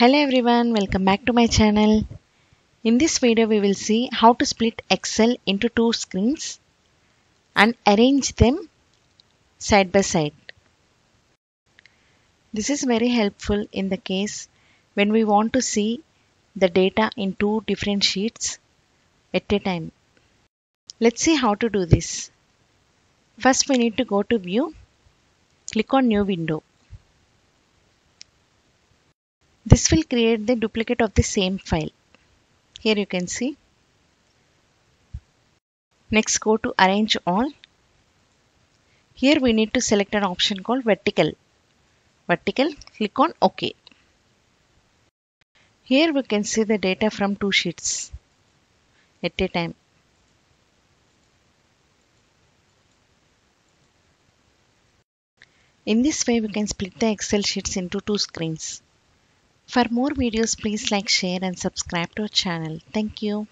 Hello everyone, welcome back to my channel. In this video we will see how to split Excel into two screens and arrange them side by side. This is very helpful in the case when we want to see the data in two different sheets at a time. Let's see how to do this. First we need to go to view, click on new window. This will create the duplicate of the same file. Here you can see. Next go to arrange all. Here we need to select an option called vertical. Vertical, click on OK. Here we can see the data from two sheets at a time. In this way we can split the Excel sheets into two screens. For more videos, please like, share and subscribe to our channel. Thank you.